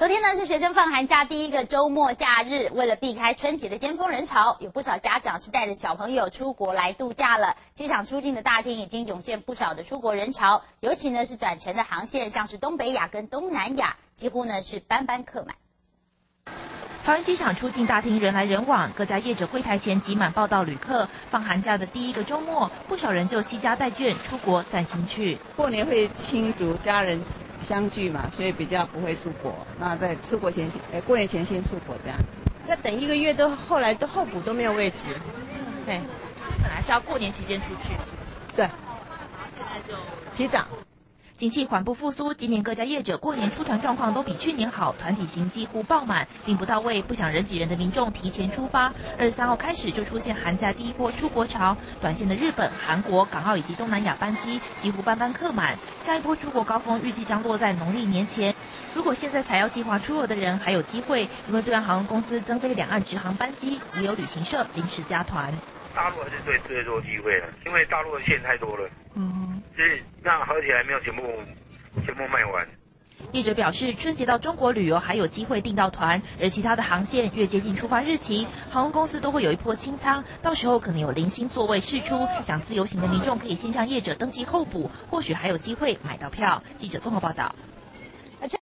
昨天呢是学生放寒假第一个周末假日，为了避开春节的尖峰人潮，有不少家长是带着小朋友出国来度假了。机场出境的大厅已经涌现不少的出国人潮，尤其呢是短程的航线，像是东北亚跟东南亚，几乎呢是班班客满。桃园机场出境大厅人来人往，各家业者柜台前挤满报道旅客。放寒假的第一个周末，不少人就惜家带眷出国散心去。过年会亲族家人。相聚嘛，所以比较不会出国。那在出国前，哎，过年前先出国这样子。要等一个月，都后来都候补都没有位置。对，本来是要过年期间出去，是不是？对。然后现在就提早。景气缓步复苏，今年各家业者过年出团状况都比去年好，团体型几乎爆满，并不到位，不想人挤人的民众提前出发。二十三号开始就出现寒假第一波出国潮，短线的日本、韩国、港澳以及东南亚班机几乎班班客满。下一波出国高峰预计将落在农历年前。如果现在才要计划出游的人还有机会，因为对岸航空公司增飞两岸直航班机，也有旅行社临时加团。大陆还是最最多机会的，因为大陆的线太多了。嗯。所以那合起来没有全部全部卖完。业者表示，春节到中国旅游还有机会订到团，而其他的航线越接近出发日期，航空公司都会有一波清仓，到时候可能有零星座位释出。想自由行的民众可以先向业者登记候补，或许还有机会买到票。记者综合报道。